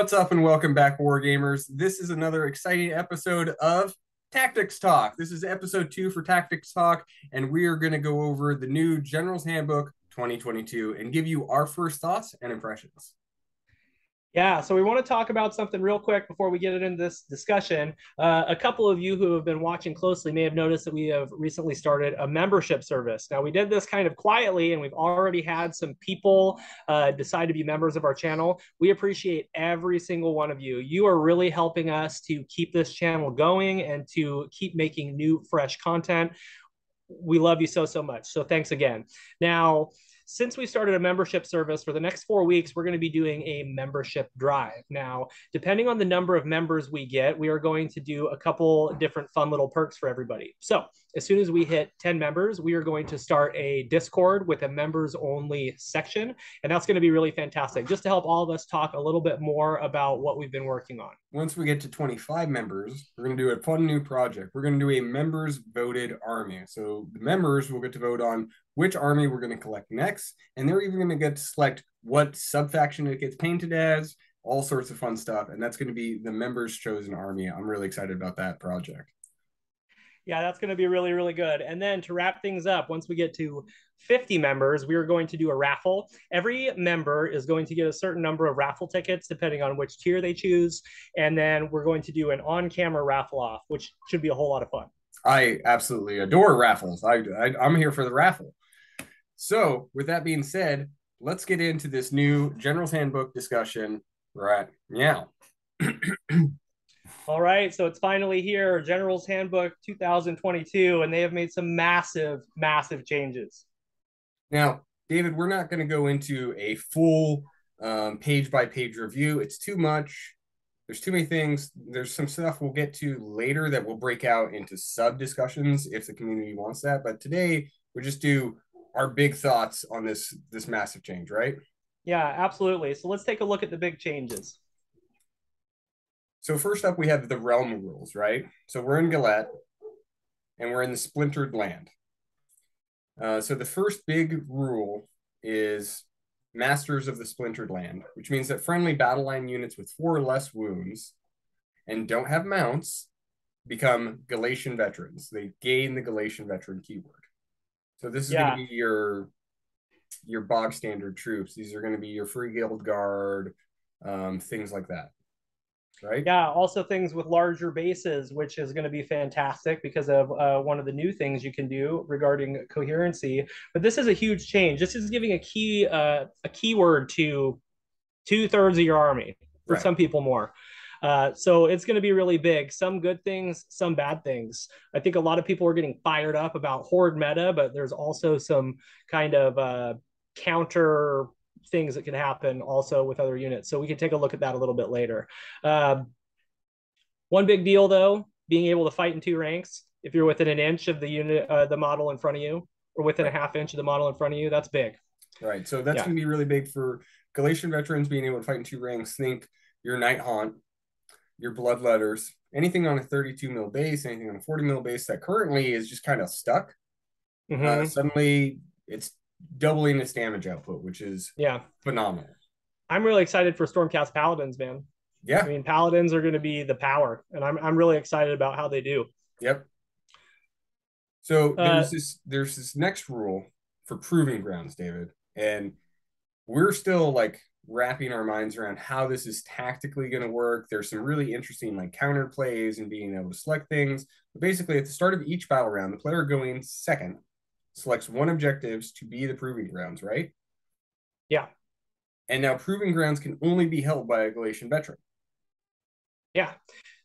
What's up, and welcome back, Wargamers. This is another exciting episode of Tactics Talk. This is episode two for Tactics Talk, and we are going to go over the new General's Handbook 2022 and give you our first thoughts and impressions. Yeah, so we want to talk about something real quick before we get into this discussion. Uh, a couple of you who have been watching closely may have noticed that we have recently started a membership service. Now, we did this kind of quietly, and we've already had some people uh, decide to be members of our channel. We appreciate every single one of you. You are really helping us to keep this channel going and to keep making new, fresh content. We love you so, so much. So, thanks again. Now, since we started a membership service for the next four weeks, we're going to be doing a membership drive. Now, depending on the number of members we get, we are going to do a couple different fun little perks for everybody. So, as soon as we hit 10 members, we are going to start a Discord with a members only section. And that's going to be really fantastic just to help all of us talk a little bit more about what we've been working on. Once we get to 25 members, we're going to do a fun new project. We're going to do a members voted army. So the members will get to vote on which army we're going to collect next. And they're even going to get to select what subfaction it gets painted as, all sorts of fun stuff. And that's going to be the members chosen army. I'm really excited about that project yeah, that's going to be really, really good. And then to wrap things up, once we get to 50 members, we are going to do a raffle. Every member is going to get a certain number of raffle tickets, depending on which tier they choose. And then we're going to do an on camera raffle off, which should be a whole lot of fun. I absolutely adore raffles. I, I, I'm here for the raffle. So, with that being said, let's get into this new General's Handbook discussion. Right. Meow. All right, so it's finally here, General's Handbook 2022, and they have made some massive, massive changes. Now, David, we're not going to go into a full um, page by page review. It's too much. There's too many things. There's some stuff we'll get to later that we'll break out into sub discussions if the community wants that. But today, we'll just do our big thoughts on this this massive change, right? Yeah, absolutely. So let's take a look at the big changes. So first up, we have the realm rules, right? So we're in Gallet, and we're in the splintered land. Uh, so the first big rule is masters of the splintered land, which means that friendly battle line units with four or less wounds and don't have mounts become Galletian veterans. They gain the Galletian veteran keyword. So this is yeah. going to be your your bog standard troops. These are going to be your free guild guard, um, things like that right? Yeah, also things with larger bases, which is going to be fantastic because of uh, one of the new things you can do regarding coherency. But this is a huge change. This is giving a key uh, a keyword to two thirds of your army, for right. some people more. Uh, so it's going to be really big. Some good things, some bad things. I think a lot of people are getting fired up about horde meta, but there's also some kind of uh, counter things that can happen also with other units. So we can take a look at that a little bit later. Um, one big deal though, being able to fight in two ranks. If you're within an inch of the unit, uh, the model in front of you, or within a half inch of the model in front of you, that's big. Right. So that's yeah. going to be really big for Galletian veterans being able to fight in two ranks. Think your Nighthaunt, your Bloodletters, anything on a 32 mil base, anything on a 40 mil base that currently is just kind of stuck. Mm-hmm. Uh, suddenly it's doubling its damage output, which is yeah phenomenal. I'm really excited for Stormcast Paladins, man. Yeah, I mean Paladins are going to be the power, and I'm I'm really excited about how they do. Yep. So uh, there's uh, this there's this next rule for proving grounds, David, and we're still like wrapping our minds around how this is tactically going to work. There's some really interesting like counter plays and being able to select things. But basically, at the start of each battle round, the player going second selects one objectives to be the proving grounds, right? Yeah. And now proving grounds can only be held by a Galletian veteran. Yeah.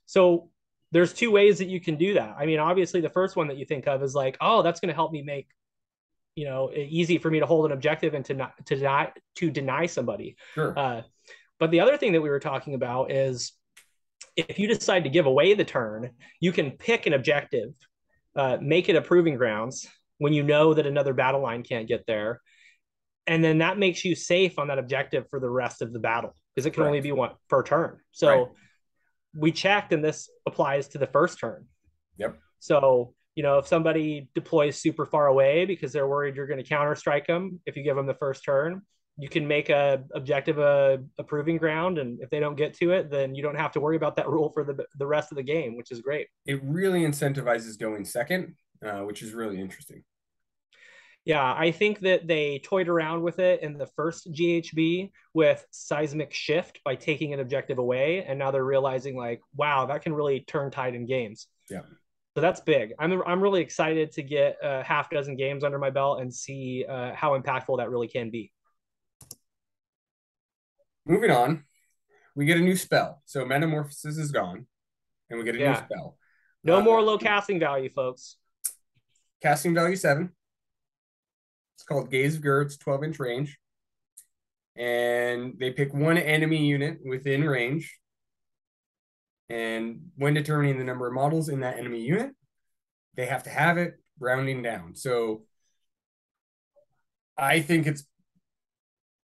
So there's two ways that you can do that. I mean, obviously the first one that you think of is like, oh, that's going to help me make you know easy for me to hold an objective and to not to not to deny somebody. Sure. Uh, but the other thing that we were talking about is if you decide to give away the turn, you can pick an objective, uh, make it a proving grounds, when you know that another battle line can't get there. And then that makes you safe on that objective for the rest of the battle because it can only be one per turn. So right. we checked, and this applies to the first turn. Yep. So, you know, if somebody deploys super far away because they're worried you're going to counter strike them if you give them the first turn, you can make a objective uh, a, a proving ground, and if they don't get to it, then you don't have to worry about that rule for the the rest of the game, which is great. It really incentivizes going second, uh, which is really interesting. Yeah, I think that they toyed around with it in the first GHB with seismic shift by taking an objective away, and now they're realizing like, wow, that can really turn tide in games. Yeah. So that's big. I'm I'm really excited to get a half dozen games under my belt and see uh, how impactful that really can be. Moving on, we get a new spell. So metamorphosis is gone, and we get a yeah. new spell. No uh, more low casting value, folks. Casting value seven. It's called Gaze of Ghur, 12 inch range. And they pick one enemy unit within range. And when determining the number of models in that enemy unit, they have to have it rounding down. So I think it's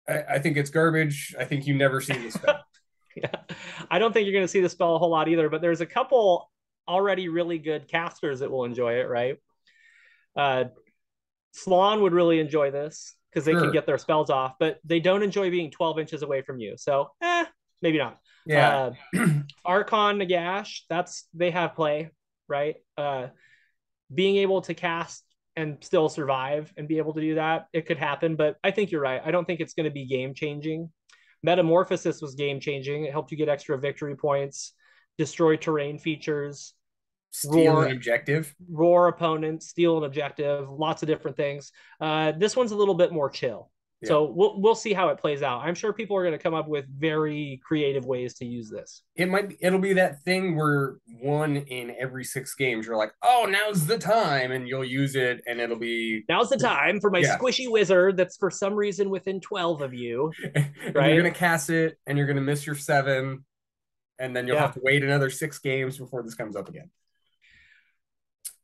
I, I think it's garbage. I think you never see this spell. yeah. I don't think you're gonna see the spell a whole lot either, but there's a couple already really good casters that will enjoy it, right? Uh Slann would really enjoy this because they sure. can get their spells off, but they don't enjoy being 12 inches away from you. So, eh, maybe not. Yeah. Uh, Arkhan Nagash, that's they have play, right? Uh, being able to cast and still survive and be able to do that, it could happen. But I think you're right. I don't think it's going to be game changing. Metamorphosis was game changing. It helped you get extra victory points, destroy terrain features steal roar, an objective. Roar opponents steal an objective lots of different things. Uh, this one's a little bit more chill. Yeah. so we'll, we'll see how it plays out. I'm sure people are going to come up with very creative ways to use this. It might be, it'll be that thing where one in every six games you're like oh now's the time and you'll use it and it'll be now's the time for my yeah. squishy wizard that's for some reason within 12 of you right you're going to cast it and you're going to miss your seven and then you'll yeah. have to wait another six games before this comes up again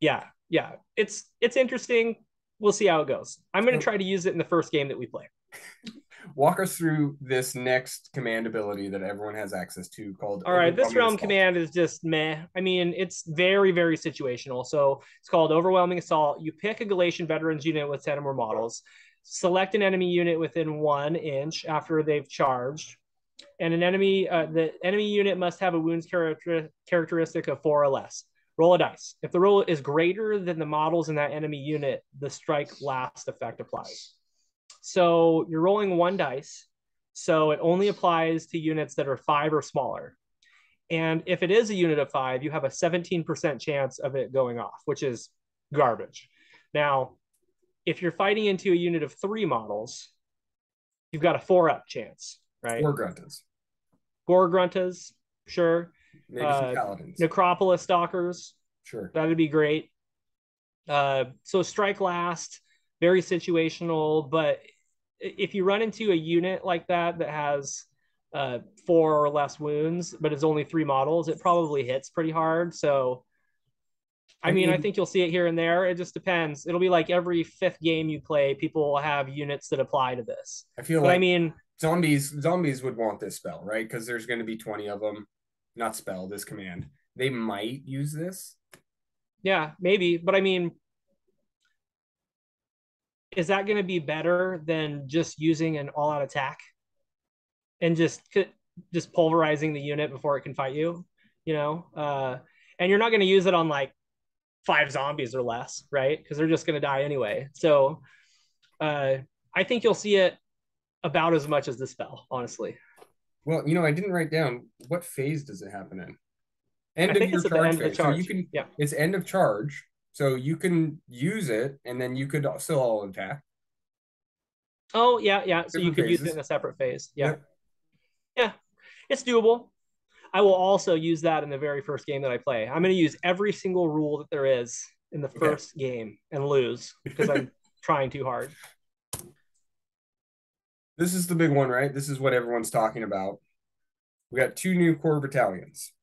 yeah, yeah, it's it's interesting. We'll see how it goes. I'm going to try to use it in the first game that we play. Walk us through this next command ability that everyone has access to called. All right, this realm assault. command is just meh. I mean, it's very, very situational. So it's called Overwhelming Assault. You pick a Galletian Veterans unit with 10 or more models, select an enemy unit within one inch after they've charged, and an enemy, uh, the enemy unit must have a wounds character- characteristic of four or less roll a dice. If the roll is greater than the models in that enemy unit, the strike last effect applies. So you're rolling one dice. So it only applies to units that are five or smaller. And if it is a unit of five, you have a 17% chance of it going off, which is garbage. Now, if you're fighting into a unit of three models, you've got a four up chance, right? Four gruntas. Four gruntas, sure. Maybe uh, paladins. Necropolis stalkers. Sure. That would be great. Uh, so strike last, very situational, but if you run into a unit like that that has uh, four or less wounds, but it's only three models, it probably hits pretty hard. So, I, I mean, mean, I think you'll see it here and there. It just depends. It'll be like every fifth game you play, people will have units that apply to this. I feel but like I mean, zombies zombies would want this spell, right? Because there's going to be twenty of them not spell this command. They might use this. Yeah, maybe, but I mean, is that going to be better than just using an all-out attack and just just pulverizing the unit before it can fight you? You know, uh, and you're not going to use it on like five zombies or less, right? Because they're just going to die anyway. So, uh, I think you'll see it about as much as the spell, honestly. Well, you know, I didn't write down what phase does it happen in. End I of your charge phase. Charge. So you can yeah. it's end of charge. So you can use it and then you could still all attack. Oh yeah, yeah. So you could phases. use it in a separate phase. Yeah. yeah. Yeah. It's doable. I will also use that in the very first game that I play. I'm going to use every single rule that there is in the first okay. game and lose because I'm trying too hard this is the big one, right? This is what everyone's talking about. We got two new core battalions.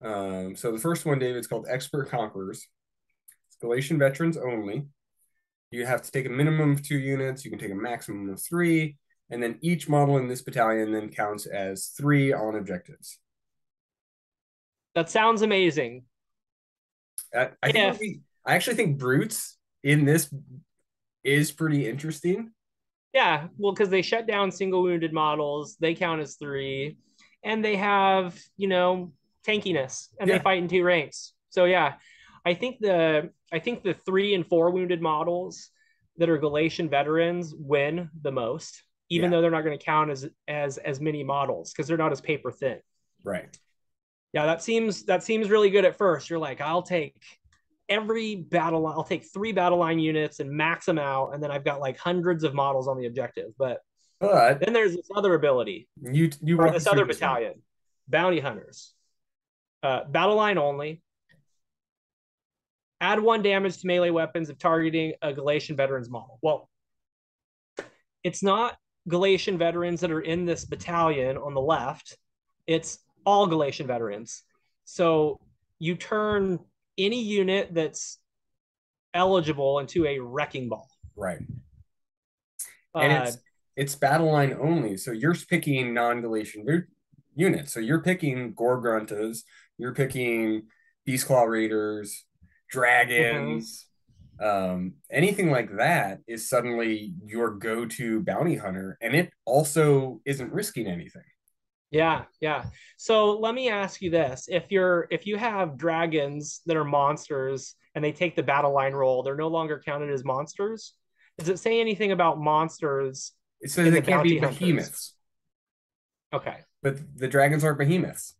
Um, so the first one, David, is called Expert Conquerors. It's Galletian veterans only. You have to take a minimum of two units. You can take a maximum of three. And then each model in this battalion then counts as three on objectives. That sounds amazing. I, I, think we, I actually think brutes in this is pretty interesting Yeah, well, because they shut down single wounded models, they count as three, and they have you know tankiness, and Yeah. they fight in two ranks. So yeah, I think the I think the three and four wounded models that are Galletian veterans win the most, even Yeah. though they're not going to count as as as many models because they're not as paper thin. Right. Yeah, that seems that seems really good at first. You're like, I'll take every battle line, I'll take three battle line units and max them out, and then I've got like hundreds of models on the objective. But But then there's this other ability, you you or this other one. battalion, bounty hunters. Uh, battle line only. Add one damage to melee weapons if targeting a Galletian veterans model. Well, it's not Galletian veterans that are in this battalion on the left. It's all Galletian veterans. So you turn any unit that's eligible into a wrecking ball. Right. And Uh, it's it's battle line only. So you're picking non-Galletian units. So you're picking Gore Gruntas, you're picking Beastclaw Raiders, dragons, um, anything like that is suddenly your go-to bounty hunter, and it also isn't risking anything. Yeah, yeah. So let me ask you this: if you're if you have dragons that are monsters and they take the battle line roll, they're no longer counted as monsters. Does it say anything about monsters? It says they the can't be hunters. behemoths, Okay, but the dragons aren't behemoths.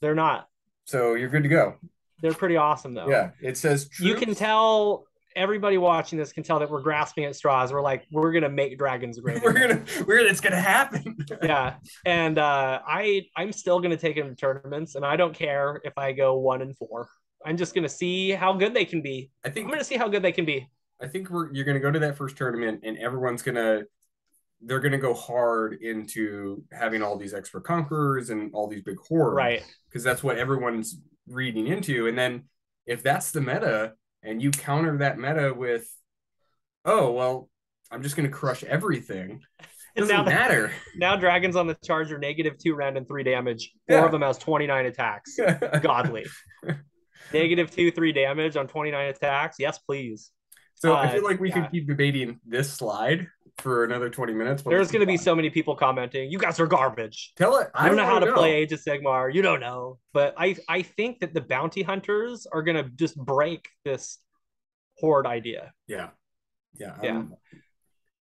they're not. So you're good to go. They're pretty awesome though. Yeah, it says You can tell everybody watching this can tell that we're grasping at straws. We're like, we're gonna make dragons great. we're gonna we're it's gonna happen. yeah and uh i i'm still going to take them to tournaments and i don't care if i go one and four i'm just going to see how good they can be I i'm think going to see how good they can be I think we're you're gonna go to that first tournament and everyone's gonna they're gonna go hard into having all these extra conquerors and all these big hordes. right Because that's what everyone's reading into. And then if that's the meta and you counter that meta with, oh well, I'm just gonna crush everything. and Doesn't now, matter. now dragons on the charge are negative two round and three damage four Yeah. of them has 29 attacks godly negative two three damage on 29 attacks yes please so I Uh, feel like we yeah. could keep debating this slide for another 20 minutes. But there's going to be so many people commenting you guys are garbage tell it. I don't know how to play Age of Sigmar. You don't know, but I I think that the bounty hunters are gonna just break this horde idea. Yeah. Yeah. Yeah. I'm-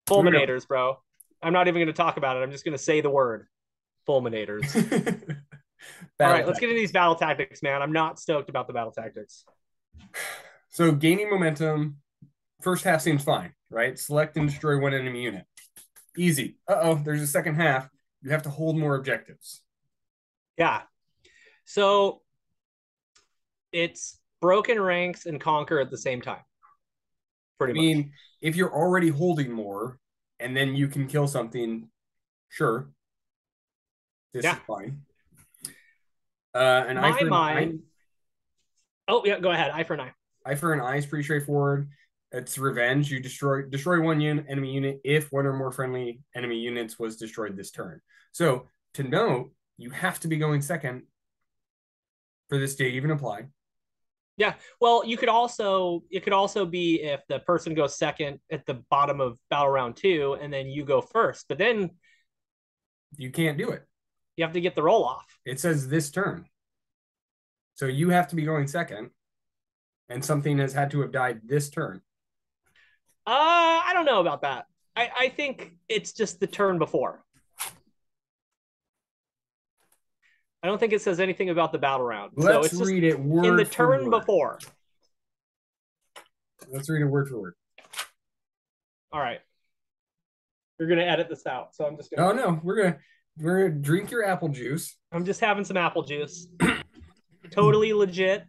Fulminators, bro. I'm not even going to talk about it. I'm just going to say the word fulminators. All right, right, let's get into these battle tactics, man. I'm not stoked about the battle tactics. So gaining momentum, first half seems fine, right? Select and destroy one enemy unit. Easy. Uh oh, there's a second half. You have to hold more objectives. Yeah. So it's broken ranks and conquer at the same time. I Pretty much. I mean, if you're already holding more and then you can kill something, sure. This Yeah. is fine. Uh, an eye My for an eye, mind. Oh yeah, go ahead. Eye for an eye. eye for an eye is pretty straightforward. It's revenge. You destroy destroy one enemy unit if one or more friendly enemy units was destroyed this turn. So to note, you have to be going second for this to even apply. Yeah. Well, you could also it could also be if the person goes second at the bottom of battle round two, and then you go first. But then You can't do it. you have to get the roll off. It says this turn. So you have to be going second, and something has had to have died this turn. Uh, I don't know about that. I, I think it's just the turn before. I don't think it says anything about the battle round. so Let's it's just read it word in the for turn word. before. Let's read it word for word. All right. You're gonna edit this out, so I'm just gonna. Oh no, we're gonna we're gonna drink your apple juice. I'm just having some apple juice. totally legit.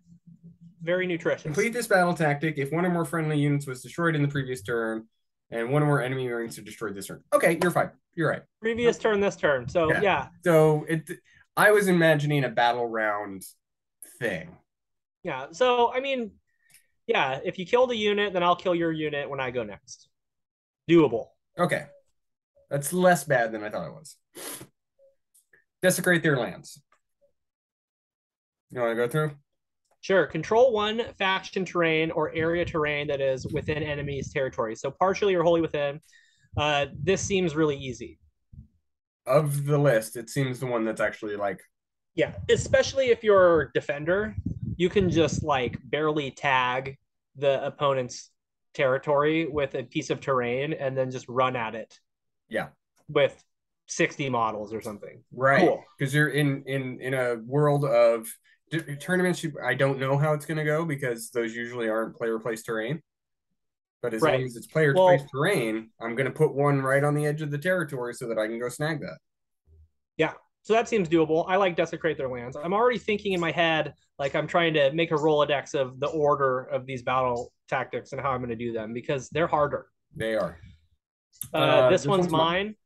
Very nutritious. Complete this battle tactic if one or more friendly units was destroyed in the previous turn, and one or more enemy units are destroyed this turn. Okay, you're fine. You're right. Previous turn, this turn. So Yeah. yeah, So it, I was imagining a battle round thing. yeah. So I mean, yeah. If you kill the unit, then I'll kill your unit when I go next. Doable. Okay, that's less bad than I thought it was. Desecrate their lands. You want to go through? Sure. Control one faction terrain or area terrain that is within enemy's territory. So partially or wholly within. Uh, this seems really easy. Of the list, it seems the one that's actually like Yeah, especially if you're defender, you can just like barely tag the opponent's territory with a piece of terrain and then just run at it. Yeah. With 60 models or something. right Cool. because you're in in in a world of tournaments. I don't know how it's going to go because those usually aren't player placed terrain. But as Right. long as it's player Well- placed terrain, I'm going to put one right on the edge of the territory so that I can go snag that. Yeah. So that seems doable. I like desecrate their lands. I'm already thinking in my head, like I'm trying to make a Rolodex of the order of these battle tactics and how I'm going to do them because they're harder. They are. Uh, Uh, this, this one's one's mine. mine.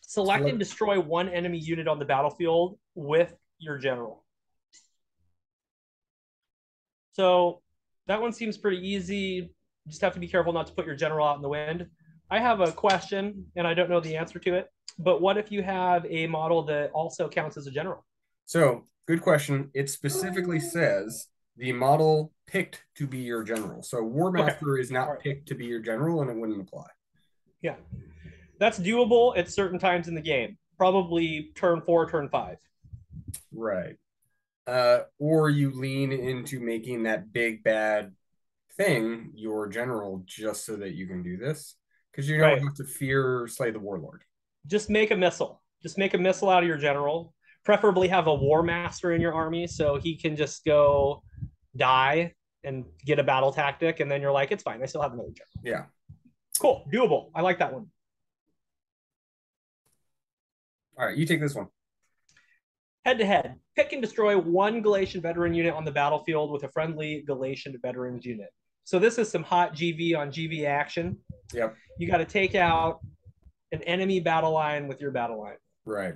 Select Select- and destroy one enemy unit on the battlefield with your general. So that one seems pretty easy. Just have to be careful not to put your general out in the wind. I have a question, and I don't know the answer to it. But what if you have a model that also counts as a general? So, good question. It specifically says the model picked to be your general. So, War Master is not Alright. picked to be your general, and it wouldn't apply. Yeah, that's doable at certain times in the game. Probably turn four, turn five. Right. Uh, or you lean into making that big bad thing your general just so that you can do this because you don't Right. have to fear slay the warlord. just make a missile. Just make a missile out of your general. Preferably have a war master in your army so he can just go die and get a battle tactic, and then you're like, it's fine. I still have another general. Yeah. It's cool, doable. I like that one. All right, you take this one. Head to head, pick and destroy one Galletian veteran unit on the battlefield with a friendly Galletian veterans unit. So this is some hot GV on GV action. Yep. You got to take out an enemy battle line with your battle line. Right.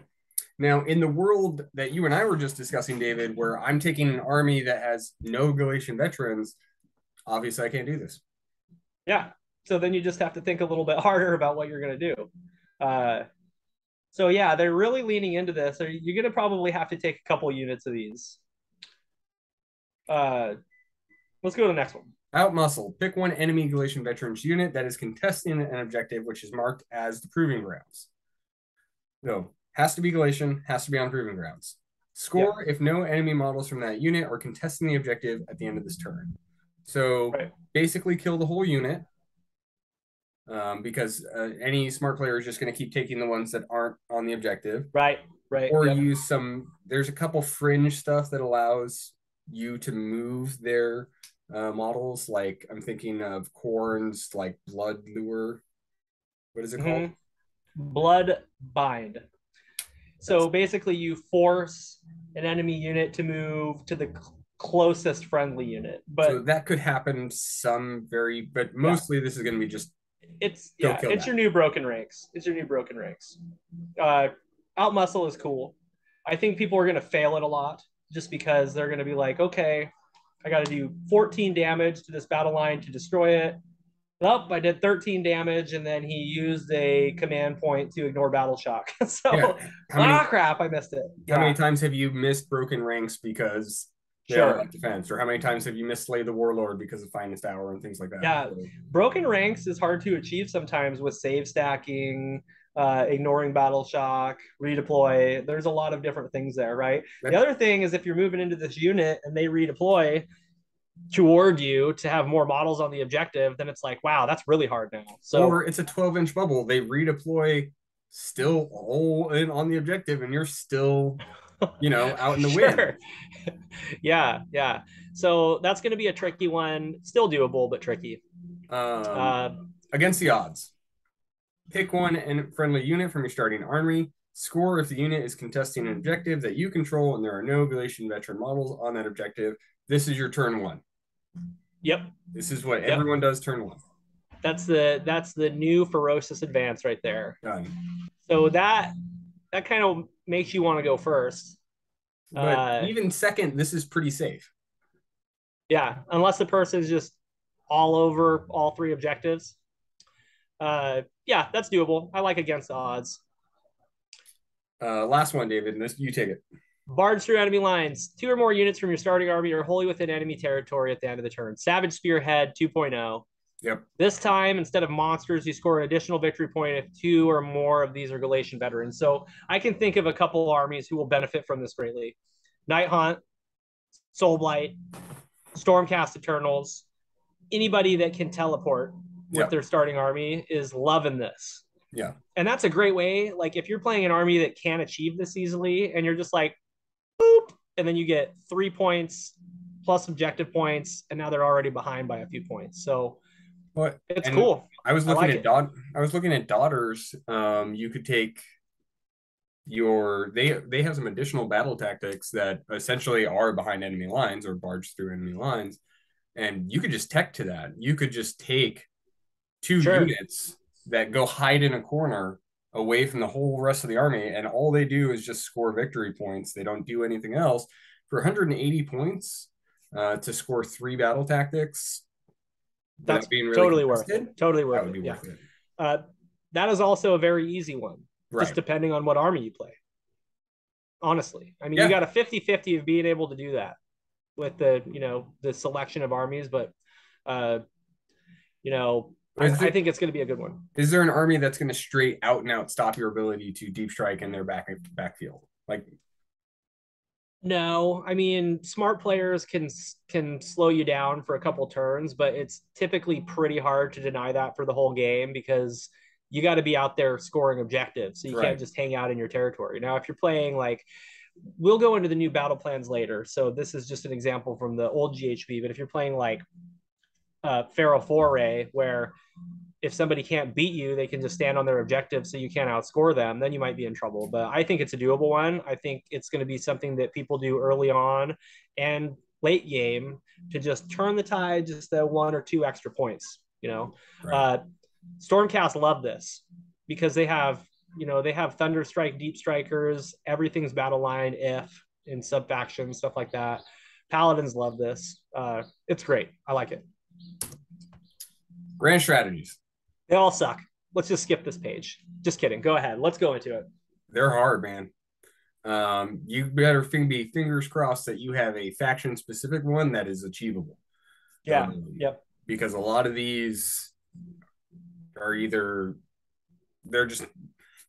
Now, in the world that you and I were just discussing, David, where I'm taking an army that has no Galletian veterans, obviously I can't do this. Yeah. So then you just have to think a little bit harder about what you're going to do. Uh, so yeah, they're really leaning into this. So You're going to probably have to take a couple units of these. Uh, let's go to the next one. Out muscle. Pick one enemy Galletian veterans unit that is contesting an objective which is marked as the proving grounds. No, has to be Galletian, has to be on proving grounds. Score if no enemy models from that unit are contesting the objective at the end of this turn. So Right. basically, kill the whole unit um, because uh, any smart player is just going to keep taking the ones that aren't on the objective Right. Right. or yep. use some there's a couple fringe stuff that allows you to move their uh, models like i'm thinking of Khorne's like blood lure what is it called Mhm. Blood bind. So basically, you force an enemy unit to move to the cl- closest friendly unit, but so that could happen some very but mostly this is going to be just it's Go yeah, it's that. your new broken ranks. It's your new broken ranks. Uh, out muscle is cool. I think people are gonna fail it a lot just because they're gonna be like, okay, I got to do 14 damage to this battle line to destroy it. Well, I did 13 damage, and then he used a command point to ignore battle shock. so, yeah. how, ah, crap, I missed it. how many times have you missed broken ranks because Sure. defense or how many times have you missed slay the warlord because of finest hour and things like that Yeah. broken ranks is hard to achieve sometimes with save stacking, uh, ignoring battle shock, redeploy. There's a lot of different things there, right? The other thing is if you're moving into this unit and they redeploy toward you to have more models on the objective, then it's like, wow, that's really hard now. So or it's a 12 inch bubble they redeploy still all in on the objective and you're still you know out in the wind yeah, yeah. So that's going to be a tricky one. Still doable, but tricky. um, Uh, against the odds pick one and friendly unit from your starting army score if the unit is contesting an objective that you control and there are no galletian veteran models on that objective this is your turn one yep, this is what Yep. everyone does turn one that's the that's the new ferocious advance right there. done So that that kind of makes you want to go first. but Uh, even second this is pretty safe Yeah, unless the person's just all over all three objectives. Uh, yeah, that's doable. I like against the odds. uh last one david and this you take it Barge through enemy lines. Two or more units from your starting army are wholly within enemy territory at the end of the turn. Savage Spearhead 2.0. Yep. This time, instead of monsters, you score an additional victory point if two or more of these are Galletian veterans. So I can think of a couple armies who will benefit from this greatly. Nighthaunt, Soul Blight, Stormcast Eternals, anybody that can teleport with Yep. their starting army is loving this. Yeah. And that's a great way. Like if you're playing an army that can't achieve this easily and you're just like, boop, and then you get three points plus objective points, and now they're already behind by a few points. So What it's cool. I was I looking like at. I was looking at daughters. Um, you could take your they they have some additional battle tactics that essentially are behind enemy lines or barge through enemy lines, and you could just tech to that. You could just take two Sure. units that go hide in a corner away from the whole rest of the army, and all they do is just score victory points. They don't do anything else. For 180 points, uh, to score three battle tactics, That's being really totally worth it. Totally worth That would it. be Yeah. worth it. Uh, that is also a very easy one, Right. just depending on what army you play. Honestly, I mean, Yeah. you got a 50 50 of being able to do that with the, you know, the selection of armies, but, uh, you know, I, Is I think it's going to be a good one. Is there an army that's going to straight out and out stop your ability to deep strike in their back backfield? Like, No, I mean, smart players can can slow you down for a couple turns, but it's typically pretty hard to deny that for the whole game because you got to be out there scoring objectives. So you Right. can't just hang out in your territory. Now, if you're playing like we'll go into the new battle plans later. So this is just an example from the old GHB, but if you're playing like uh Feral Foray where if somebody can't beat you, they can just stand on their objective so you can't outscore them, then you might be in trouble. But I think it's a doable one. I think it's going to be something that people do early on and late game to just turn the tide just the one or two extra points, you know. Right. Uh Stormcast love this because they have, you know, they have Thunder Strike, Deep Strikers, everything's battle line if in sub factions, stuff like that. Paladins love this. Uh, it's great. I like it. grand strategies. They all suck. Let's just skip this page. Just kidding. Go ahead. Let's go into it. They're hard, man. Um, you better be fingers crossed that you have a faction specific one that is achievable. Yeah. Um, Yep. Because a lot of these are either they're just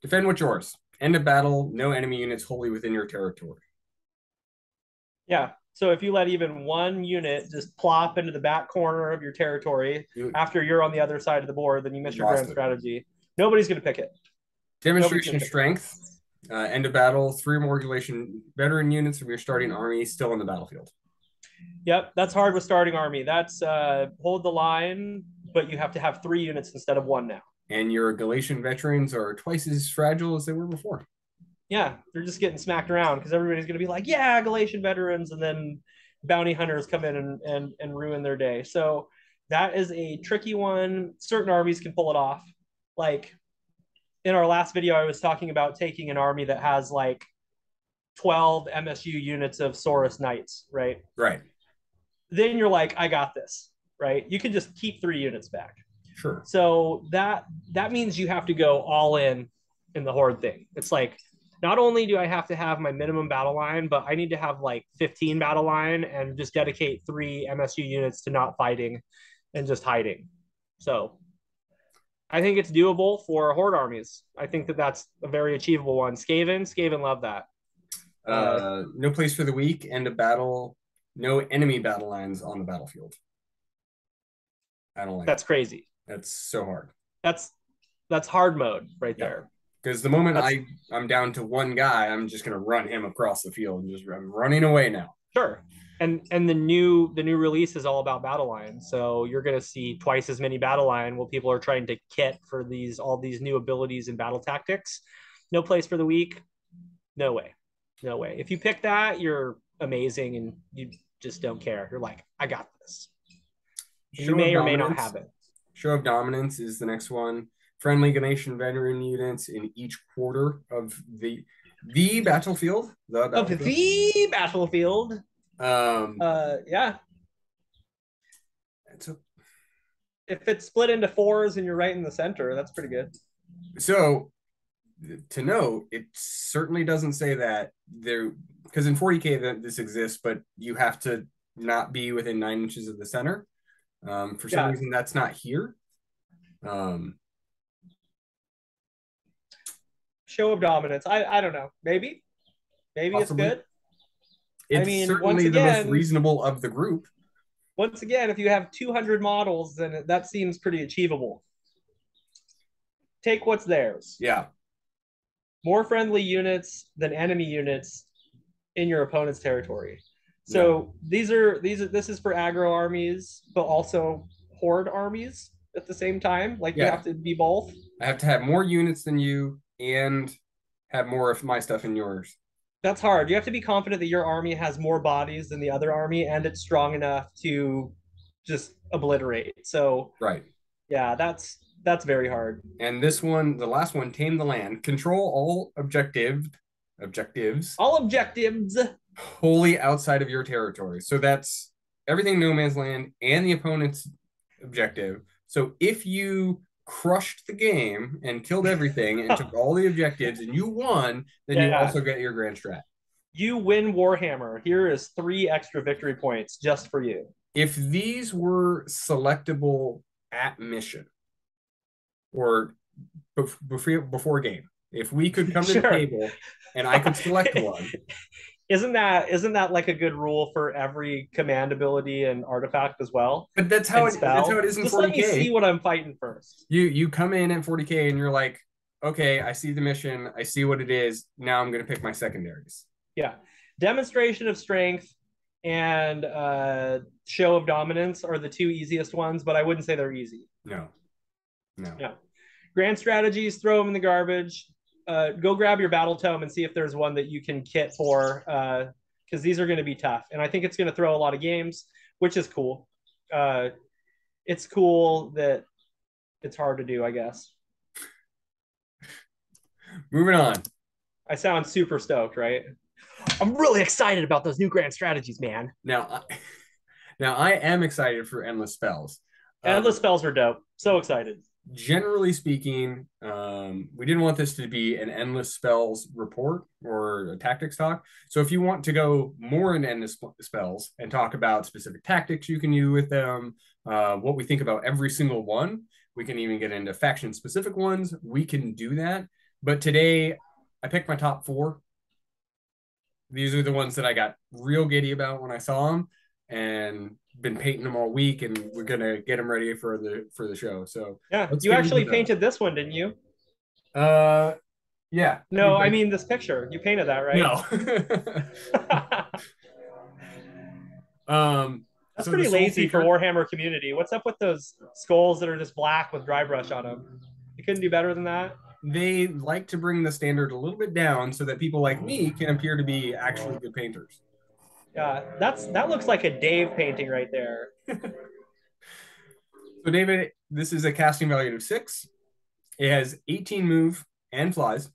defend what's yours. End of battle, no enemy units wholly within your territory. Yeah. So if you let even one unit just plop into the back corner of your territory You- after you're on the other side of the board, then you miss your grand it. strategy. Nobody's going to pick it. Demonstration Nobody's strength, uh, end of battle, three or more regulation veteran units from your starting army still on the battlefield. Yep. That's hard with starting army. That's uh, hold the line, but you have to have three units instead of one now. And your Galletian veterans are twice as fragile as they were before. Yeah. They're just getting smacked around because everybody's going to be like, yeah, Galletian veterans. And then bounty hunters come in and, and, and ruin their day. So that is a tricky one. Certain armies can pull it off. Like in our last video, I was talking about taking an army that has like 12 MSU units of Saurus Knights, right? Right. Then you're like, I got this, right? You can just keep three units back. Sure. So that that means you have to go all in in the horde thing. It's like not only do I have to have my minimum battle line, but I need to have like 15 battle line and just dedicate three MSU units to not fighting and just hiding. So I think it's doable for horde armies. I think that that's a very achievable one. Skaven, Skaven love that. Uh, no place for the weak. and a battle. No enemy battle lines on the battlefield. I don't like That's crazy. That's so hard. That's that's hard mode right Yeah. there. Because the moment That's- I I'm down to one guy, I'm just gonna run him across the field. and Just I'm running away now. Sure. And and the new the new release is all about battle line. So you're gonna see twice as many battle line while people are trying to kit for these all these new abilities and battle tactics. No place for the weak. No way. No way. If you pick that, you're amazing and you just don't care. You're like, I got this. Show you may or may not have it. Show of dominance is the next one. Friendly Galletian veteran units in each quarter of the the battlefield. The Of battlefield. the battlefield. um, Uh yeah. it's a- If it's split into fours and you're right in the center, that's pretty good. so to note, it certainly doesn't say that there because in 40k that this exists, but you have to not be within nine inches of the center. Um, for some Yeah. reason, that's not here. Um, Show of dominance. I I don't know. Maybe, maybe Possibly. it's good. it's mean, certainly once the most reasonable of the group. Once again, if you have 200 models, then that seems pretty achievable. Take what's theirs. Yeah, More friendly units than enemy units in your opponent's territory. So these are these are this is for aggro armies, but also horde armies at the same time. Like you have to be both. I have to have more units than you and have more of my stuff in yours. That's hard. You have to be confident that your army has more bodies than the other army and it's strong enough to just obliterate. So Right. yeah, that's that's very hard. And this one, the last one, tame the land, control all objective objectives All objectives. wholly outside of your territory. So that's everything no man's land and the opponent's objective. So if you crushed the game and killed everything and took all the objectives and you won, then you also get your grand strat. You win Warhammer. Here is three extra victory points just for you. If these were selectable at mission or before before game, if we could come to the table and I could select one, Isn't that isn't that like a good rule for every command ability and artifact as well? but that's how And it, that's how it is in Just let me see what I'm fighting first. you you come in at 40k and you're like okay i see the mission i see what it is now i'm going to pick my secondaries Yeah. Demonstration of strength and uh, show of dominance are the two easiest ones, but I wouldn't say they're easy. no no Yeah. Grand strategies, throw them in the garbage. Uh, go grab your battle tome and see if there's one that you can kit for, because these are going to be tough. And I think it's going to throw a lot of games, which is cool. Uh, it's cool that it's hard to do, I guess. moving on I sound super stoked, right? I'm really excited about those new grand strategies, man. now I, now i am excited for endless spells Um, Endless spells are dope. So excited. Generally speaking um, we didn't want this to be an endless spells report or a tactics talk. So if you want to go more in endless sp- spells and talk about specific tactics you can use with them uh, what we think about every single one we can even get into faction specific ones we can do that. But today i picked my top four. These are the ones that i got real giddy about when i saw them and been painting them all week and we're gonna get them ready for the for the show so Yeah. You actually painted this one, didn't you? uh, yeah. No, I mean this picture. You painted that, right? no. um, That's So pretty lazy for Warhammer community. What's up with those skulls that are just black with dry brush on them? You couldn't do better than that. they like to bring the standard a little bit down so that people like me can appear to be actually good painters. Yeah, that's that looks like a Dave painting right there. So, David, this is a casting value of six. It has 18 move and flies.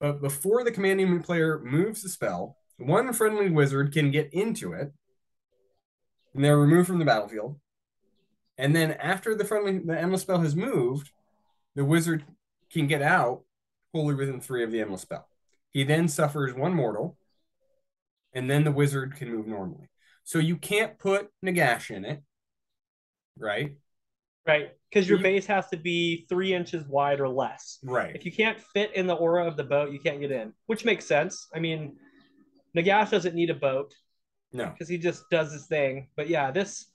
But before the commanding player moves the spell, one friendly wizard can get into it, and they're removed from the battlefield. And then after the friendly the endless spell has moved, the wizard can get out wholly within three of the endless spell. He then suffers one mortal, and then the wizard can move normally. So you can't put Nagash in it, right? Right. Because your You- base has to be three inches wide or less. Right. If you can't fit in the aura of the boat, you can't get in, which makes sense. I mean, Nagash doesn't need a boat No. because he just does his thing. But yeah, this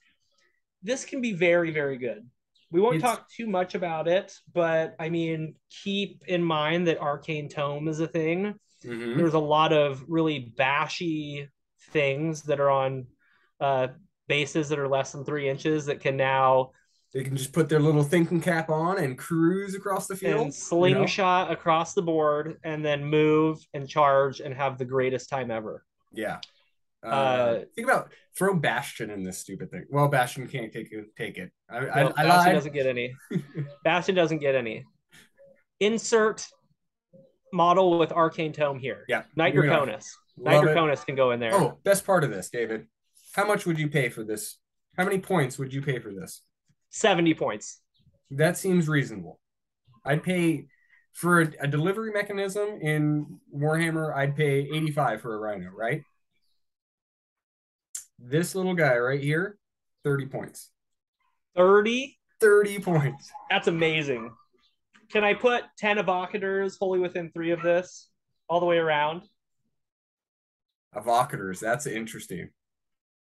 this can be very, very good. We won't It's- talk too much about it, but I mean, keep in mind that Arcane Tome is a thing. Mhm. There's a lot of really bashy things that are on uh, bases that are less than three inches that can now They can just put their little thinking cap on and cruise across the field. and slingshot across the board and then move and charge and have the greatest time ever. Yeah. Uh, Uh, think about throw Bastian in this stupid thing. Well, Bastian can't take it. Take it. I, I, No, I Bastian lied. doesn't get any. Bastian doesn't get any. Insert model with Arcane Tome here. Yeah. On. Draconis. Knight Love. Draconis can go in there. Oh, best part of this, David. How much would you pay for this? How many points would you pay for this? 70 points. That seems reasonable. I'd pay for a, a delivery mechanism in Warhammer. I'd pay 85 for a Rhino, right? This little guy right here 30 points. 30? 30 points. That's amazing. Can I put 10 evocators wholly within three of this all the way around? Evocators. That's interesting.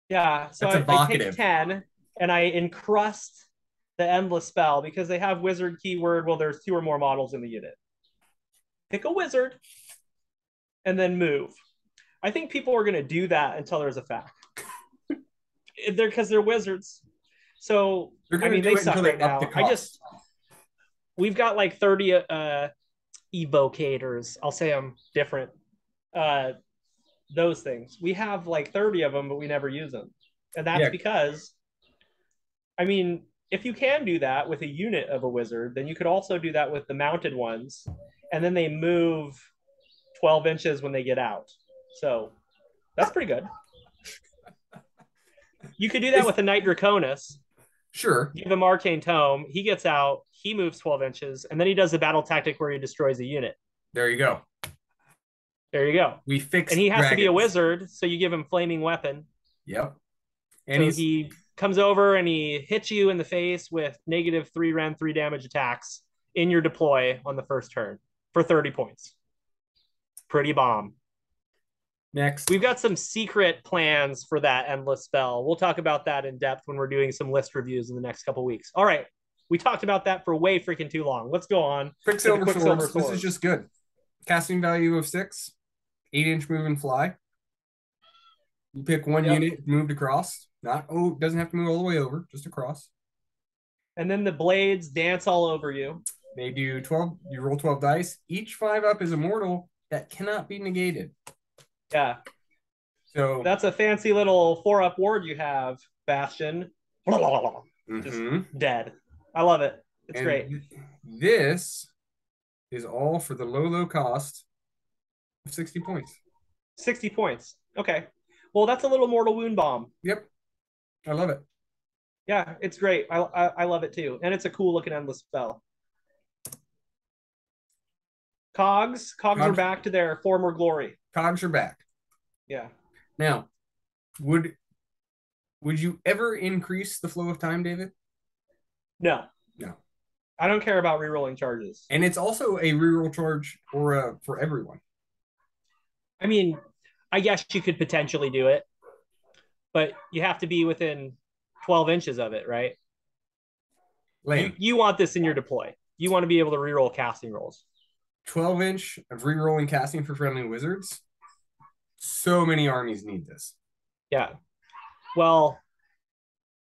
Yeah. So I, I take 10 and I encrust the endless spell because they have wizard keyword. Well, there's two or more models in the unit. Pick a wizard and then move. I think people are going to do that until there's a fact. they're because they're wizards. So They're I mean, they suck right now. the I just we've got like 30 uh evocators. I'll say them different. Uh those things. We have like 30 of them, but we never use them. And that's Yeah. because I mean, if you can do that with a unit of a wizard, then you could also do that with the mounted ones, and then they move 12 inches when they get out. So that's pretty good. You could do that with a Knight Draconis Sure. give him arcane tome. He gets out. He moves 12 inches and then he does the battle tactic where he destroys a unit. There you go. there you go. We fixed and he has to be a wizard so you give him flaming weapon. Yep. And so he comes over and he hits you in the face with negative three rend three damage attacks in your deploy on the first turn for 30 points. Pretty bomb next. we've got some secret plans for that endless spell we'll talk about that in depth when we're doing some list reviews in the next couple weeks all right we talked about that for way freaking too long let's go on Quicksilver, Quicksilver swords. This is just good. Casting value of six, eight inch move and fly. You pick one Yep. unit, moved across. Not oh, doesn't have to move all the way over, just across. and then the blades dance all over you. They do 12, you roll 12 dice. Each five up is a mortal that cannot be negated. Yeah, So that's a fancy little four up ward you have, Bastian. mhm. Dead. I love it. It's And great. This is all for the low, low cost of 60 points. 60 points. Okay. Well, that's a little mortal wound bomb. Yep. I love it. Yeah, it's great. I, I, I love it too. And it's a cool looking endless spell. Cogs. Cogs are back to their former glory. Cogs are back. Yeah. Now, would would you ever increase the flow of time, David? No. No. I don't care about rerolling charges. And it's also a reroll charge or uh, for everyone. I mean, I guess you could potentially do it, but you have to be within 12 inches of it, right? You, you want this in your deploy. You want to be able to reroll casting rolls. 12 inch of rerolling casting for friendly wizards. So many armies need this. Yeah. Well,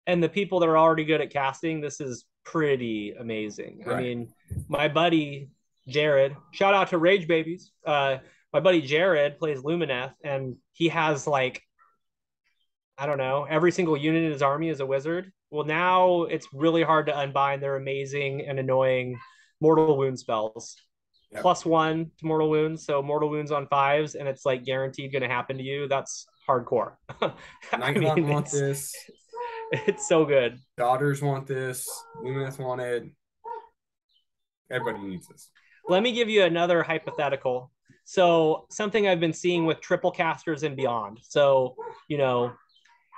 and the people that are already good at casting, this is pretty amazing. I mean, my buddy Jared, shout out to Rage Babies. Uh, my buddy Jared plays Lumineth, and he has like, I don't know, every single unit in his army is a wizard. Well, now it's really hard to unbind their amazing and annoying mortal wound spells. Plus one to mortal wounds, so mortal wounds on fives, and it's like guaranteed going to happen to you. That's hardcore. I mean, want it's, this. it's so good. Daughters want this. Lumineth want it. Everybody needs this. Let me give you another hypothetical. So, something I've been seeing with triple casters and beyond. So, you know,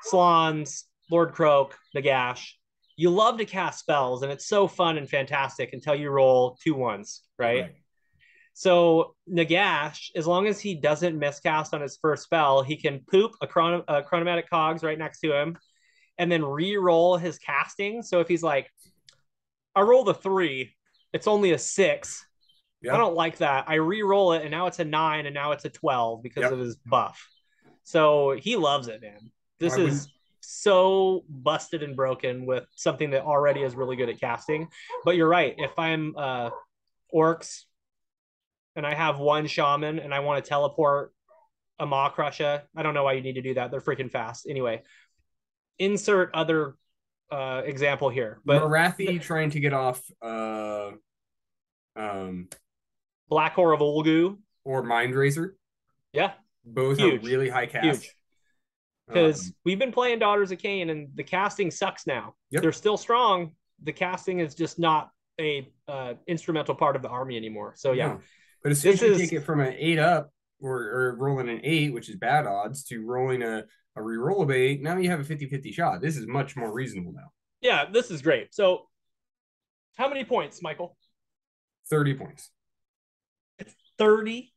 Slanns, Lord Kroak, Nagash, you love to cast spells, and it's so fun and fantastic until you roll two ones, right? So Nagash, as long as he doesn't miscast on his first spell, he can poop a, chron- a chronomantic cogs right next to him, and then re-roll his casting. So if he's like, I roll the three, it's only a six. Yeah. I don't like that. I re-roll it, and now it's a nine, and now it's a twelve because Yep. of his buff. So he loves it, man. This Why is wouldn't- so busted and broken with something that already is really good at casting. But you're right. If I'm uh, orcs and I have one shaman and I want to teleport a Maw-Krusha, I don't know why you need to do that. They're freaking fast. Anyway, insert other uh, example here. But Morathi trying to get off uh um Black Horror of Ulgu or Mind Razor. yeah, Both Huge. are really high cast. Because Um, we've been playing Daughters of Khaine and the casting sucks now. Yep. They're still strong. The casting is just not a uh, instrumental part of the army anymore. So yeah, no. But as soon as you is- take it from an eight up or, or rolling an eight, which is bad odds, to rolling a a rerollable eight, now you have a 50 50 shot. This is much more reasonable now. Yeah, this is great. So, how many points, Michael? 30 points. 30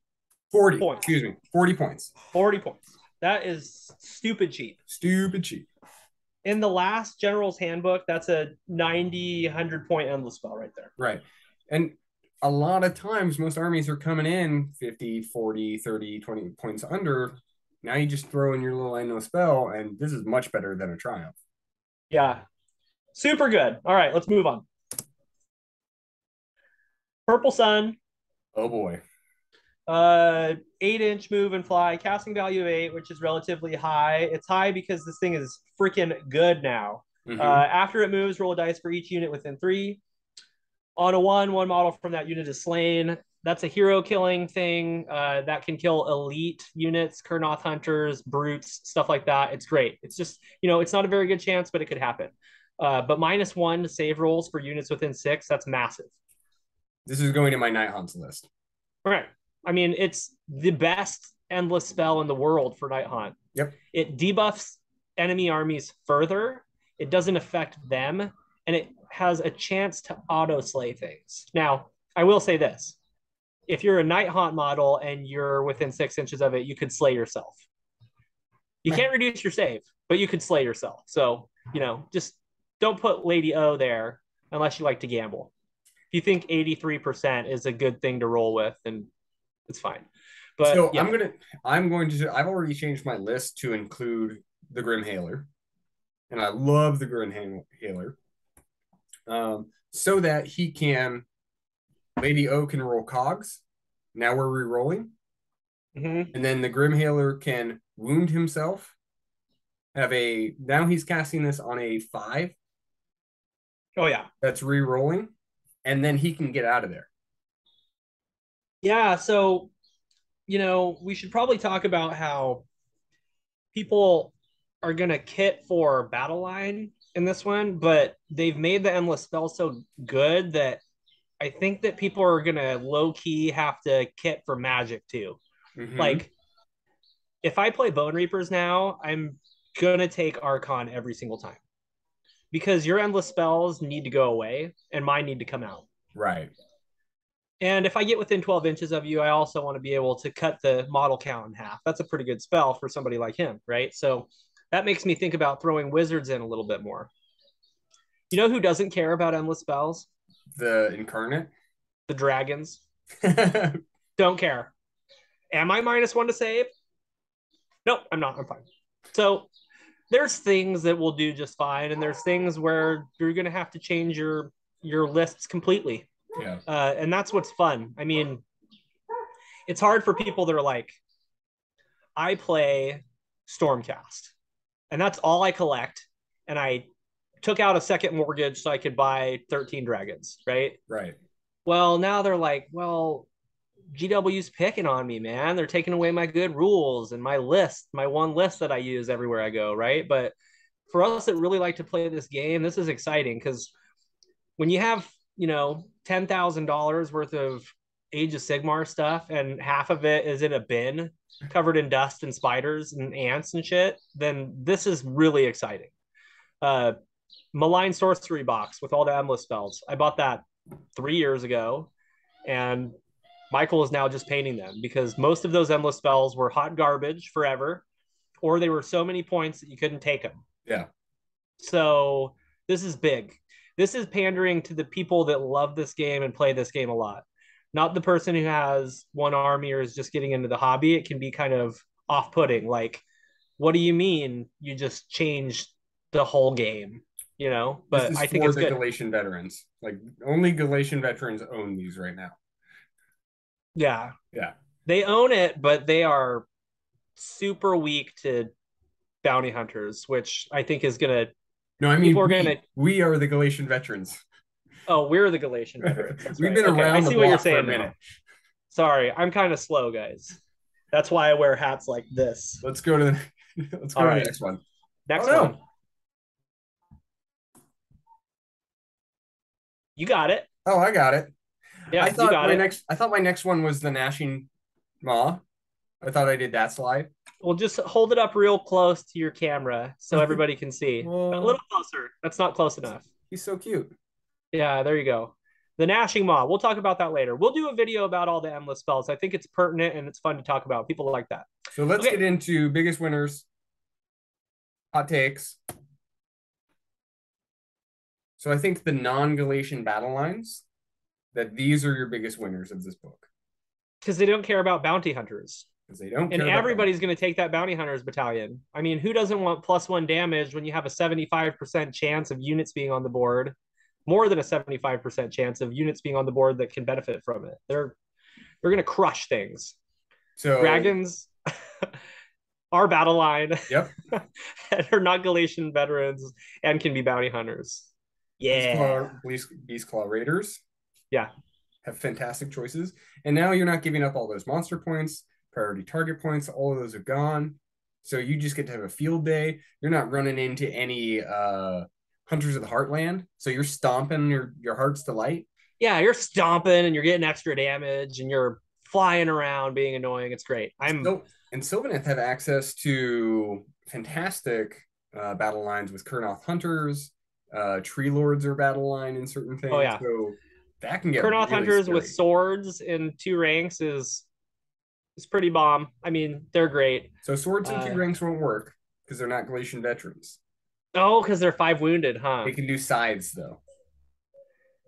40 Points. excuse me 40 points 40 points. That is stupid cheap. stupid cheap In the last General's Handbook, that's a 90, 100 point endless spell right there. right and a lot of times most armies are coming in 50 40 30 20 points under now you just throw in your little endless spell and this is much better than a triumph Yeah. Super good. All right, let's move on. Purple Sun, oh boy uh, eight inch move and fly, casting value of eight, which is relatively high. It's high because this thing is freaking good now. Mhm. Uh, after it moves, roll a dice for each unit within three. On a one, one model from that unit is slain. That's a hero killing thing uh, that can kill elite units, Kurnoth hunters, brutes, stuff like that. It's great. It's just, you know, it's not a very good chance, but it could happen. Uh, but minus one save rolls for units within six, that's massive. this is going to my Nighthaunts list All right. I mean, it's the best endless spell in the world for Nighthaunt. Yep. It debuffs enemy armies further. It doesn't affect them, and it has a chance to auto slay things. Now, I will say this: if you're a Nighthaunt model and you're within six inches of it, you could slay yourself. You can't reduce your save, but you could slay yourself. So you know, just don't put Lady O there unless you like to gamble. If you think 83% is a good thing to roll with, then it's fine. But so yeah, i'm gonna i'm going to i've already changed my list to include the grim hailer and i love the grim hailer um, so that he can lady o can roll cogs. Now we're re-rolling. Mhm. and then the grim hailer can wound himself have a now he's casting this on a five. Oh yeah, that's re-rolling. And then he can get out of there. Yeah. So you know, we should probably talk about how people are gonna kit for battle line in this one, but they've made the endless spell so good that I think that people are gonna low key have to kit for magic too. Mhm. Like, if I play Bonereapers now, I'm gonna take Arkhan every single time because your endless spells need to go away and mine need to come out. right And if I get within 12 inches of you, I also want to be able to cut the model count in half. That's a pretty good spell for somebody like him, right? So that makes me think about throwing wizards in a little bit more. You know who doesn't care about endless spells? the incarnate The dragons. Don't care. Am I minus one to save? Nope, I'm not. I'm fine. So there's things that will do just fine, and there's things where you're gonna have to change your your lists completely. yeah Uh, and that's what's fun. I mean, it's hard for people that are like, I play Stormcast, and that's all I collect. And I took out a second mortgage so I could buy 13 dragons, right? right Well, now they're like, well, GW's picking on me, man. They're taking away my good rules and my list, my one list that I use everywhere I go, right? But for us that really like to play this game, this is exciting because when you have, you know, ten thousand dollars worth of Age of Sigmar stuff and half of it is in a bin covered in dust and spiders and ants and shit, then this is really exciting. Uh Malign Sorcery Box with all the endless spells. I bought that three years ago, and Michael is now just painting them because most of those endless spells were hot garbage forever, or they were so many points that you couldn't take them. Yeah. So this is big. This is pandering to the people that love this game and play this game a lot, not the person who has one army or is just getting into the hobby. It can be kind of off putting. Like, what do you mean you just changed the whole game? You know, but I think it's the good. Galletian veterans. Like only Galletian veterans own these right now. Yeah. Yeah. They own it, but they are super weak to bounty hunters, which I think is gonna No, I mean People are we, gonna- we are the Galletian veterans. Oh, we're the Galletian veterans. That's We've right. been Okay, around I see what you're block for a saying now. minute. Sorry, I'm kind of slow, guys. That's why I wear hats like this. Let's go to the let's go All to right. the next one. Next Oh, no. one. You got it. Oh, I got it. Yeah, I you thought got my it. next I thought my next one was the gnashing maw. I thought I did that slide. Well, just hold it up real close to your camera so everybody can see. A little closer. That's not close enough. He's so cute. Yeah, there you go. The Gnashing Maw. We'll talk about that later. We'll do a video about all the endless spells. I think it's pertinent and it's fun to talk about. People like that. So let's Okay. get into biggest winners, hot takes. So I think the non-Galletian battle lines, that these are your biggest winners of this book Because they don't care about bounty hunters. because they don't. And everybody's going to take that bounty hunters battalion. I mean, who doesn't want plus one damage when you have a 75% chance of units being on the board? More than a 75% chance of units being on the board that can benefit from it. They're they're going to crush things. so Dragons are battle line. Yep. and are not Galletian veterans and can be bounty hunters. Beast Yeah. Claw, Beast, Beastclaw Raiders. Yeah. Have fantastic choices. And now you're not giving up all those monster points, priority target points, all of those are gone. So you just get to have a field day. You're not running into any uh Hunters of the Heartland. So you're stomping your, your heart's delight. Yeah, you're stomping and you're getting extra damage and you're flying around being annoying. It's great. I'm So, and Sylvaneth have access to fantastic uh, battle lines with Kurnoth Hunters. Uh, Treelords are battle line in certain things. Oh, yeah. So that can get Kurnoth really hunters with swords in two ranks is is pretty bomb. I mean, they're great. So swords and uh, two ranks won't work because they're not Galletian veterans. Oh, because they're five wounded, huh? They can do sides though.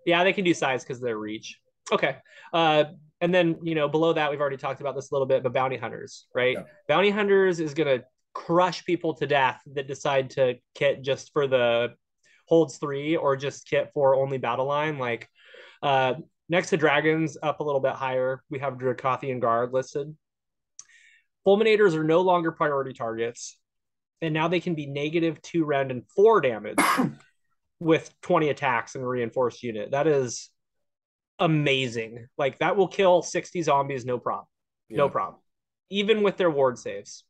Yeah, they can do sides because their reach. Okay. Uh, and then you know below that we've already talked about this a little bit, but bounty hunters, right? Yeah. Bounty hunters is gonna crush people to death that decide to kit just for the holds three or just kit for only battle line. Like uh, next to dragons, up a little bit higher, we have Dracothian Guard listed. Fulminators are no longer priority targets, and now they can be negative two rend and four damage with 20 attacks and a reinforced unit. That is amazing. Like that will kill 60 zombies, no problem. No problem. Even with their ward saves.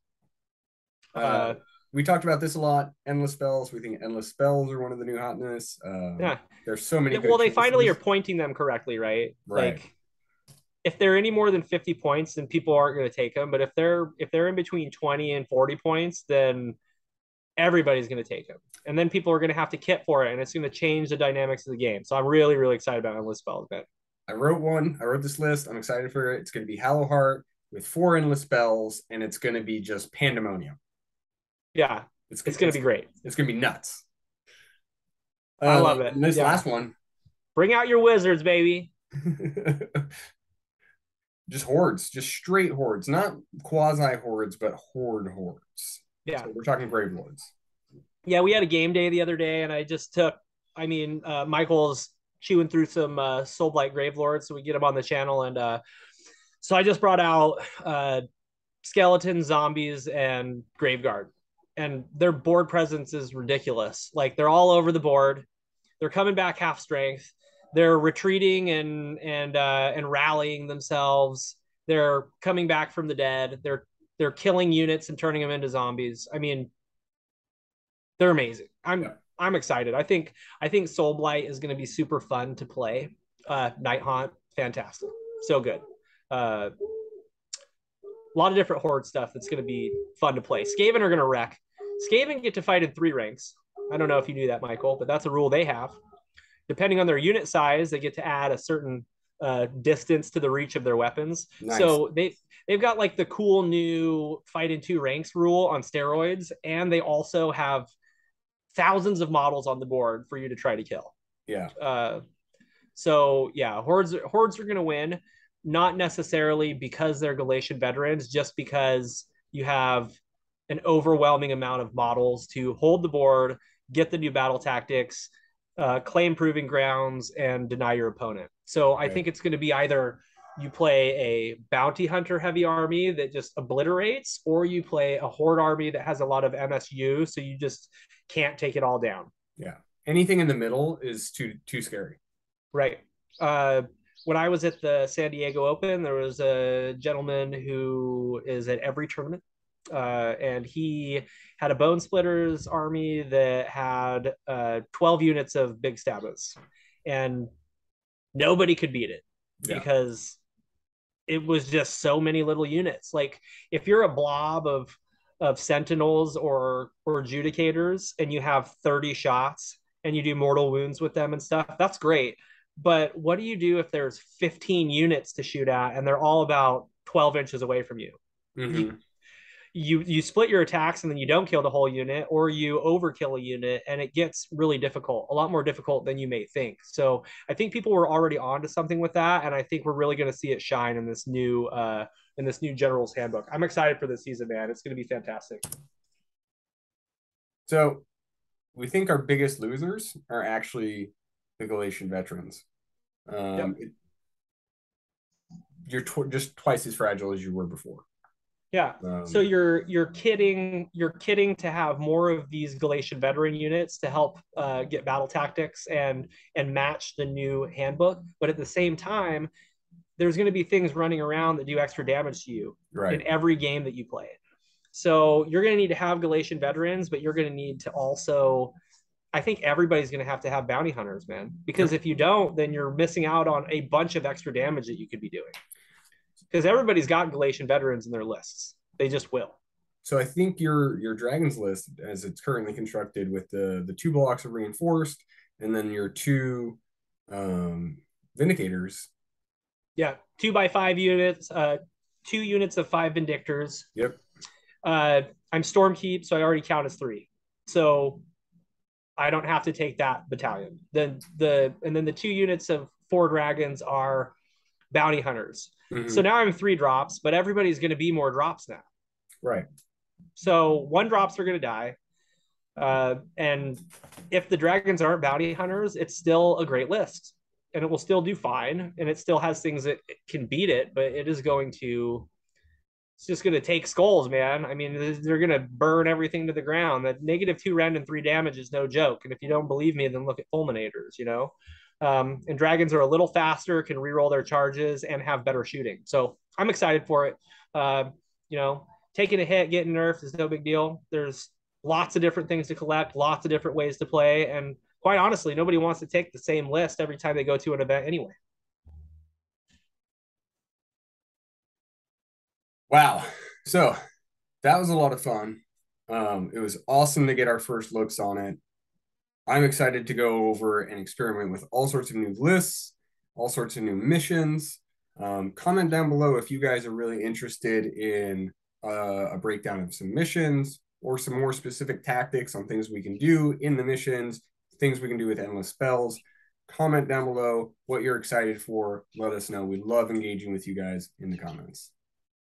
Uh, Uh, we talked about this a lot. Endless spells. We think endless spells are one of the new hotness. Uh, Yeah. There's so many. Yeah, well, they finally are pointing them correctly, right? Right. Like if they're any more than 50 points, then people aren't going to take them. But if they're if they're in between 20 and 40 points, then everybody's going to take them. And then people are going to have to kit for it, and it's going to change the dynamics of the game. So I'm really, really excited about endless spells, man. I wrote one. I wrote this list. I'm excited for it. It's going to be Hallowheart with four endless spells, and it's going to be just pandemonium. Yeah, it's going to be great. It's going to be nuts. I Uh, love it. And this Yeah. last one, Bring out your wizards, baby. just hordes, just straight hordes, not quasi hordes, but horde hordes. Yeah. So we're talking grave lords. yeah, we had a game day the other day, and I just took. I mean, uh, Michael's chewing through some uh, Soulblight Gravelords, so we get him on the channel, and uh, so I just brought out uh, skeletons, zombies, and Graveguard, and their board presence is ridiculous. Like they're all over the board. They're coming back half strength. They're retreating and and uh, and rallying themselves. They're coming back from the dead. They're they're killing units and turning them into zombies. I mean, they're amazing. I'm Yeah. I'm excited. I think I think Soulblight is going to be super fun to play. Uh, Nighthaunt, fantastic, so good. Uh, a lot of different horde stuff that's going to be fun to play. Skaven are going to wreck. Skaven get to fight in three ranks. I don't know if you knew that, Michael, but that's a rule they have. Depending on their unit size, they get to add a certain uh, distance to the reach of their weapons. Nice. So they they've got like the cool new fight in two ranks rule on steroids, and they also have thousands of models on the board for you to try to kill. Yeah. Uh, so yeah, hordes hordes are going to win, not necessarily because they're Galletian veterans, just because you have an overwhelming amount of models to hold the board, get the new battle tactics, uh, claim proving grounds, and deny your opponent. So I Right. think it's going to be either you play a bounty hunter heavy army that just obliterates, or you play a horde army that has a lot of MSU, so you just can't take it all down. Yeah. Anything in the middle is too too scary. Right. Uh, when I was at the San Diego Open, there was a gentleman who is at every tournament, uh, and he had a Bonesplitterz army that had uh, 12 units of Big Stabbas, and nobody could beat it Yeah. because it was just so many little units. Like if you're a blob of of sentinels or or adjudicators and you have 30 shots and you do mortal wounds with them and stuff that's great but what do you do if there's 15 units to shoot at and they're all about 12 inches away from you mm-hmm. you, you you split your attacks and then you don't kill the whole unit or you overkill a unit and it gets really difficult a lot more difficult than you may think. So i think people were already onto something with that and i think we're really going to see it shine in this new uh in this new general's handbook. I'm excited for this season man. It's going to be fantastic. So we think our biggest losers are actually the galletian veterans. Um, yep. it, you're tw- just twice as fragile as you were before yeah. Um, so you're you're kidding you're kidding to have more of these Galletian veteran units to help uh, get battle tactics and and match the new handbook, but at the same time, there's going to be things running around that do extra damage to you right. in every game that you play. So you're going to need to have Galletian veterans, but you're going to need to also I think everybody's going to have to have bounty hunters, man. Because if you don't, then you're missing out on a bunch of extra damage that you could be doing because everybody's got Galletian veterans in their lists. They just will. So I think your your dragons list, as it's currently constructed, with the the two blocks of reinforced, and then your two um, vindicators. Yeah, two by five units, uh, two units of five vindictors. Yep. Uh, I'm stormkeep, so I already count as three. So I don't have to take that battalion. Then the and then the two units of four dragons are bounty hunters. Mm-hmm. So now I'm three drops, but everybody's going to be more drops now. Right. So one drops are going to die. Uh, and if the dragons aren't bounty hunters, it's still a great list and it will still do fine. And it still has things that can beat it, but it is going to, it's just going to take skulls, man. I mean, they're going to burn everything to the ground. That negative two rend and three damage is no joke. And if you don't believe me, then look at fulminators, you know? Um, and dragons are a little faster, can reroll their charges, and have better shooting. So I'm excited for it. Uh, you know, taking a hit, getting nerfed is no big deal. There's lots of different things to collect, lots of different ways to play, and quite honestly, nobody wants to take the same list every time they go to an event anyway. Wow. So that was a lot of fun. Um, it was awesome to get our first looks on it. I'm excited to go over and experiment with all sorts of new lists, all sorts of new missions. Um, comment down below if you guys are really interested in uh, a breakdown of some missions or some more specific tactics on things we can do in the missions, things we can do with endless spells. Comment down below what you're excited for. Let us know. We love engaging with you guys in the comments.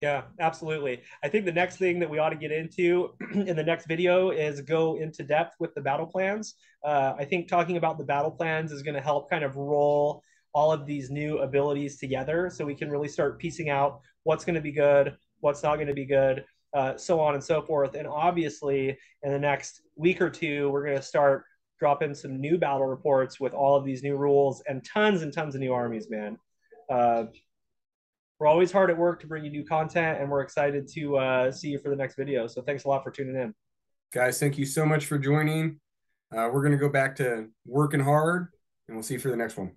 Yeah, absolutely. I think the next thing that we ought to get into in the next video is go into depth with the battle plans. Uh, I think talking about the battle plans is going to help kind of roll all of these new abilities together so we can really start piecing out what's going to be good, what's not going to be good, uh, so on and so forth. And obviously, in the next week or two, we're going to start dropping some new battle reports with all of these new rules and tons and tons of new armies, man. Uh, we're always hard at work to bring you new content, and we're excited to uh, see you for the next video. So thanks a lot for tuning in. Guys, thank you so much for joining. Uh, we're going to go back to working hard, and we'll see you for the next one.